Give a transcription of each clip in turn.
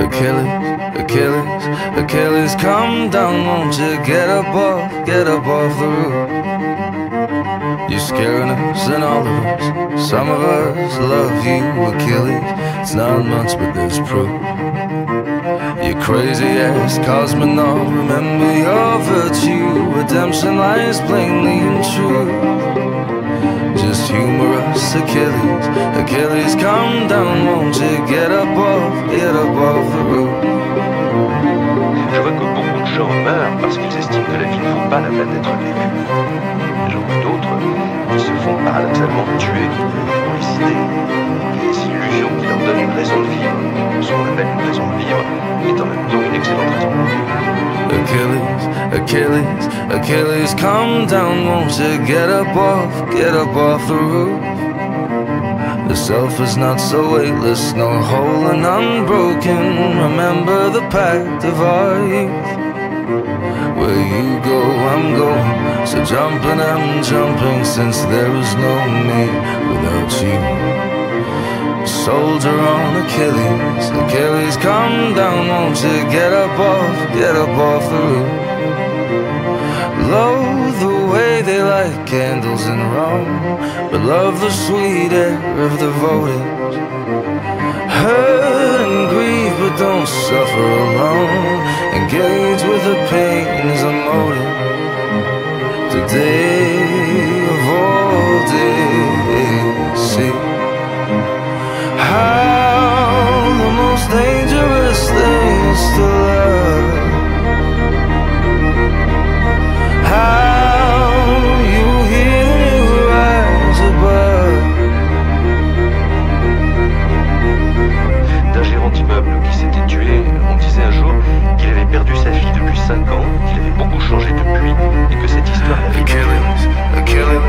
Achilles, Achilles, Achilles, come down, won't you get up off, get up off the roof? You're scaring us and all of us. Some of us love you, Achilles. It's not much, but there's proof. Crazy ass cosmonaut, remember your virtue. Redemption lies plainly in truth just humorous Achilles. Achilles, come down, won't you get off, get off the roof meurent parce qu'ils estiment que la vie ne vaut pas la peine d'être vécue. J'en d'autres qui se font paradoxalement tuer les idées, les illusions qui leur donnent une raison de vivre. Ce qu'on appelle raison de vivre est en même temps une excellente raison de mourir. Achilles, Achilles, Achilles, come down, won't you get up off, get up off the roof? The self is not so weightless, nor whole and unbroken. Remember the pact of our youth. Where you go, I'm going. So jumping, I'm jumping, since there is no me without you. Soldier on Achilles, Achilles, come down, won't you get up off, get up off the roof? Loathe the way they light candles in Rome, but love the sweet air of the grieve, but don't suffer alone. Engage with the pain as a motive. Today of all days, see how changé depuis, et que cette histoire Achilles, Achilles,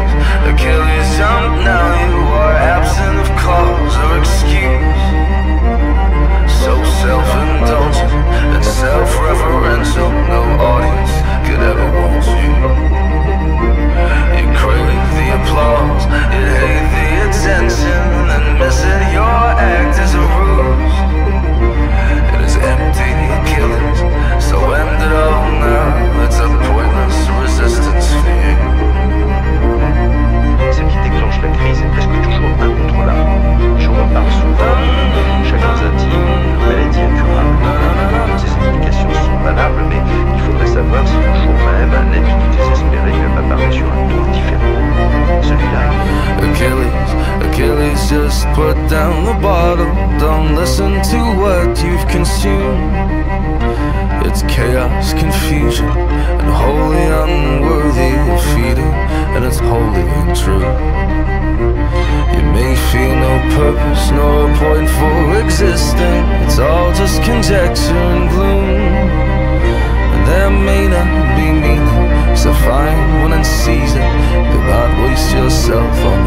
waste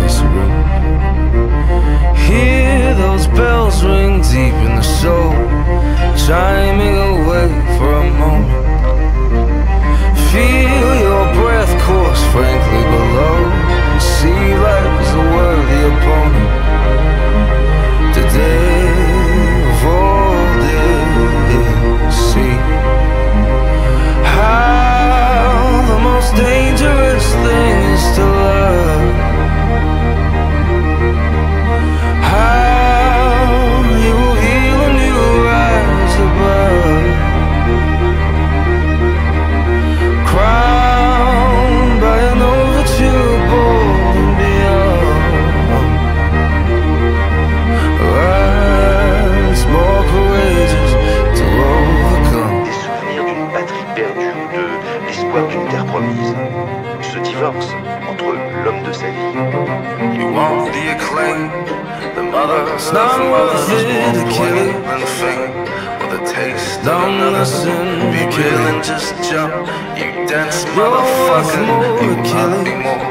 face. Don't listen, be killing, just jump. You dance, motherfucker. You want me more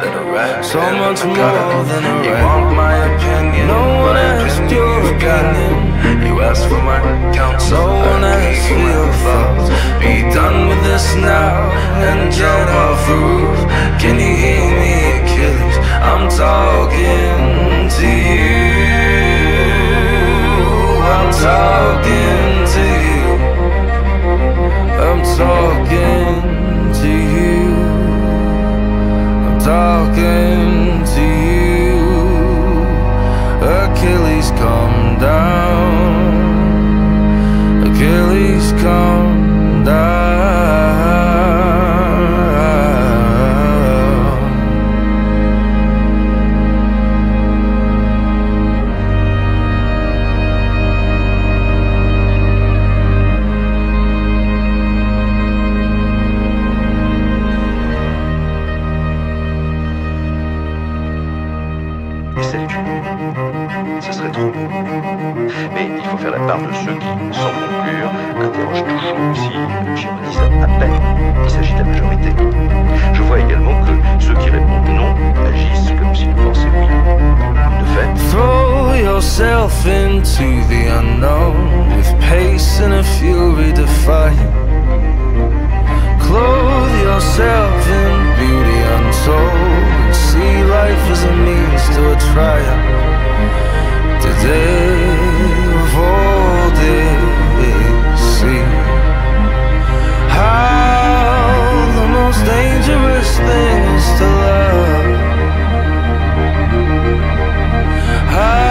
than a rat. So much more than a rat. You want my opinion? No one asked your opinion. You asked for my counsel. No one asked for your thoughts. Be done with this now and jump off the roof. Can you hear me, Achilles? I'm talking to you. I'm talking to you. I'm talking to you. I'm talking to you. Achilles, come down. Achilles, come Il s'est tu. Ce serait trop. Mais il faut faire la part de ceux qui, sans conclure, interrogent toujours si, j'ironise à peine, il s'agit de la majorité. Je vois également que ceux qui répondent non agissent comme s'ils pensaient oui. De fait. Throw yourself into the unknown with pace and a fury defiant. Clothe yourself in beauty untold. see life as a means to a triumph. The day of all days See how the most dangerous things to love How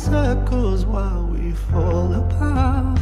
circles while we fall apart.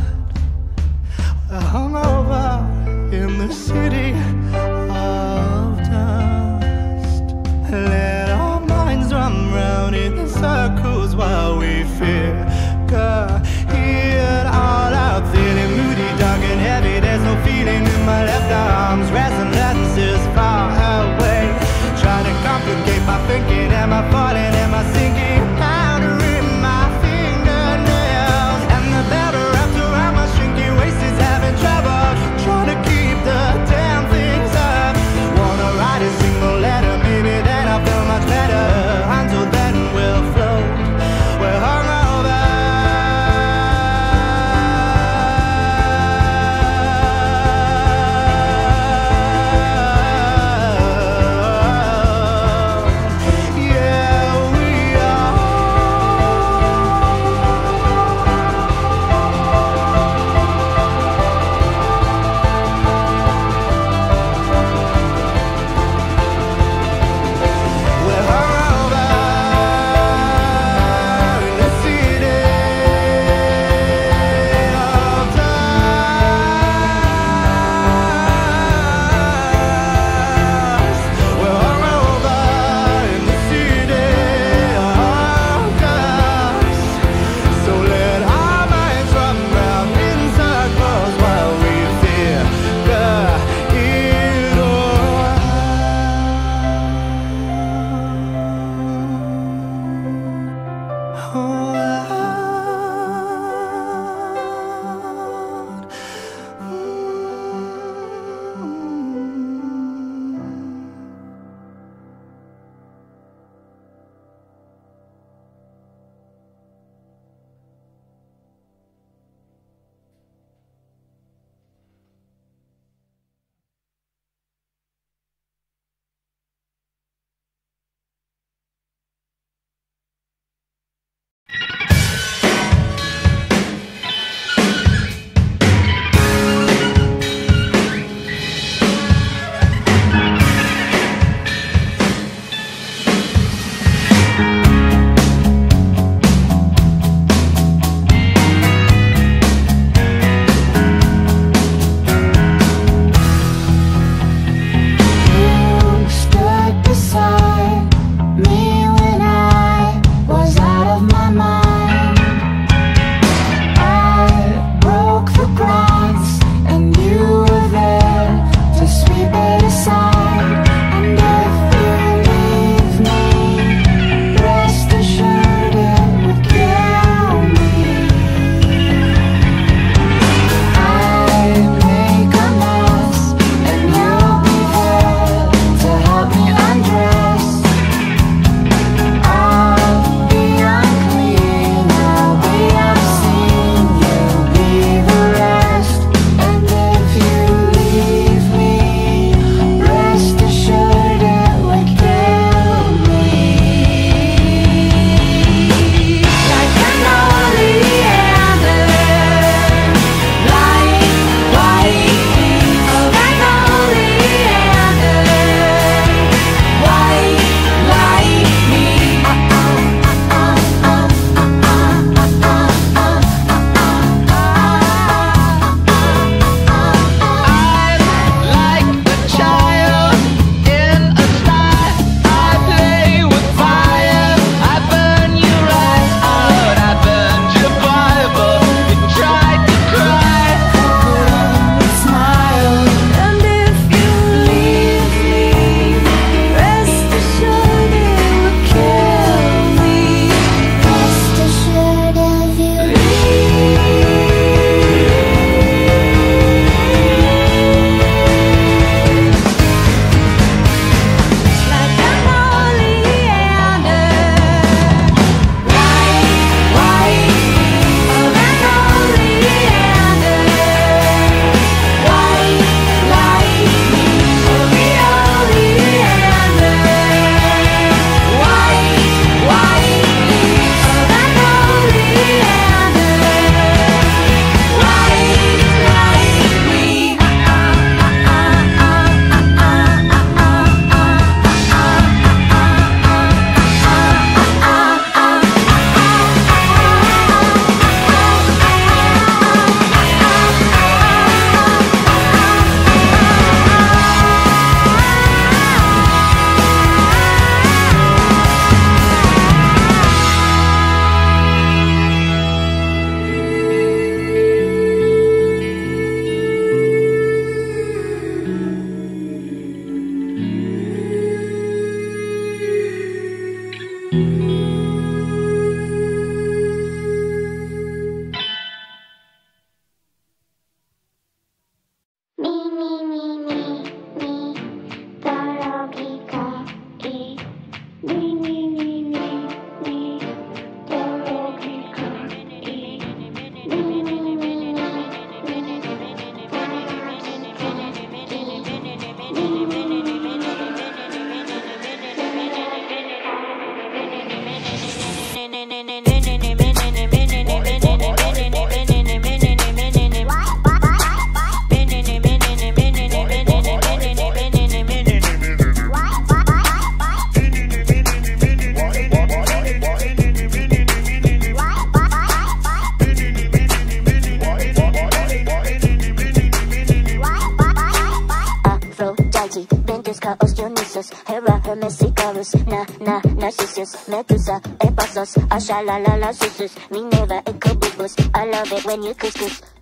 la la la la sisters. Me never a couple of us. I love it when you kiss kiss.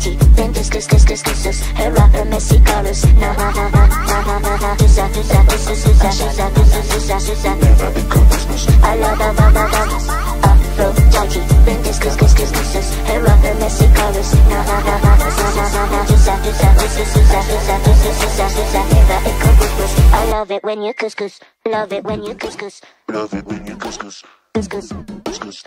Versace, then kiss, kiss, kiss, kiss, kisses Her upper messy colors Now ha ha ha ha ha ha ha Zizza, zizza, zizza, zizza, zizza, zizza, zizza, zizza Never become Christmas I love, love, love, love, Aphrodite, then kiss, kiss, kiss, kiss, kisses Her upper messy colors Now ha ha ha ha ha ha ha Zizza, zizza, zizza, zizza, zizza, zizza, zizza, zizza Never become Christmas I love it when you couscous. Love it when you couscous. Love it when you couscous. Couscous. Couscous.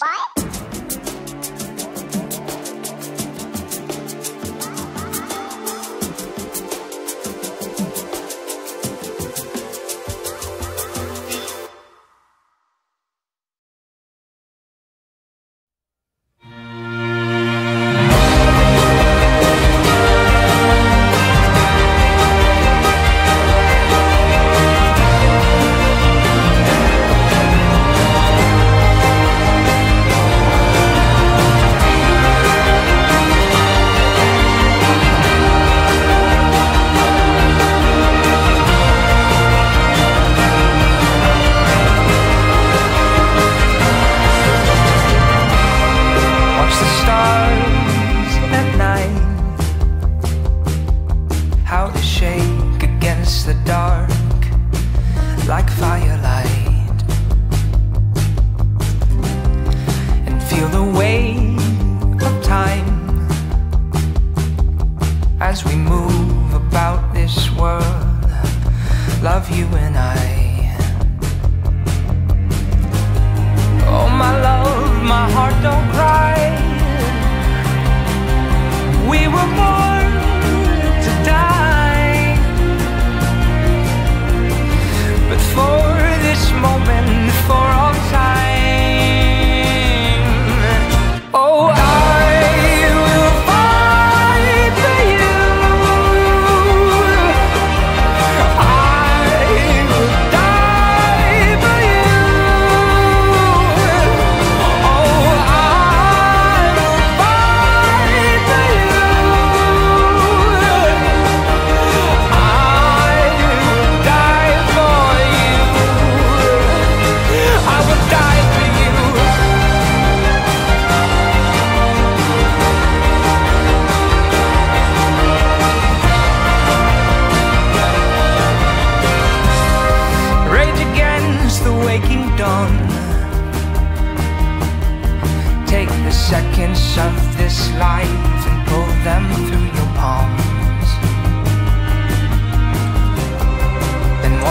Bye.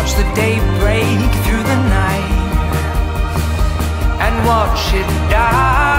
watch the day break through the night and watch it die.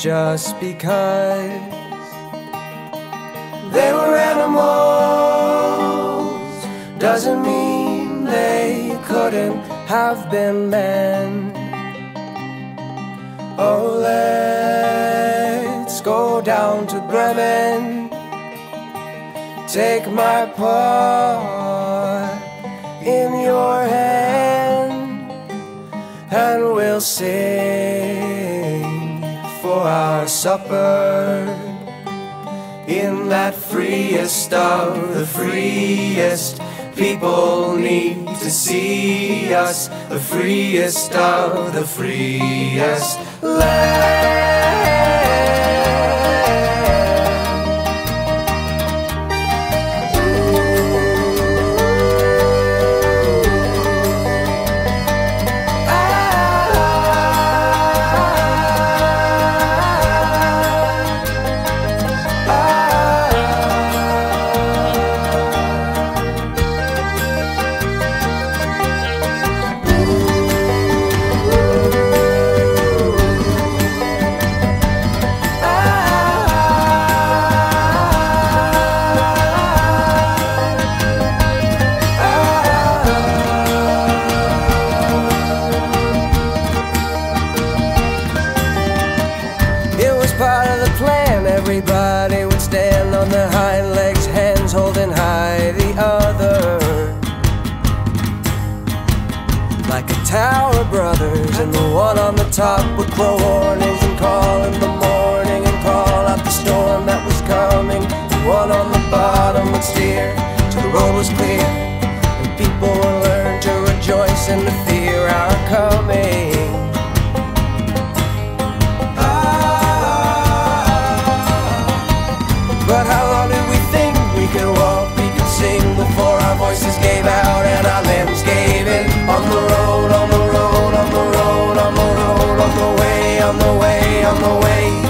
Just because they were animals doesn't mean they couldn't have been men. Oh, let's go down to Bremen. Take my part in your hand, and we'll sing our supper in that freest of the freest. People need to see us, the freest of the freest land. Crow warnings and call in the morning and call out the storm that was coming. The one on the bottom would steer till the road was clear, and people would learn to rejoice in the fear our coming. Ah, but how long did we think we could walk, we could sing before our voices gave out and our limbs gave in? On the road, way, on the way,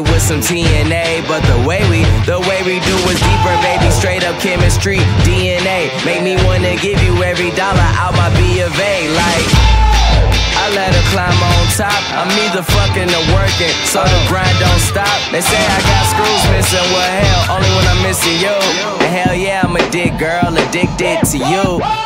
with some TNA. But the way we, the way we do is deeper, baby. Straight up chemistry, DNA. Make me wanna give you every dollar out my B of A. Like, I let her climb on top. I'm either fucking or working, so the grind don't stop. They say I got screws missing, well, hell, only when I'm missing you. And hell yeah, I'm a dick girl, addicted to you.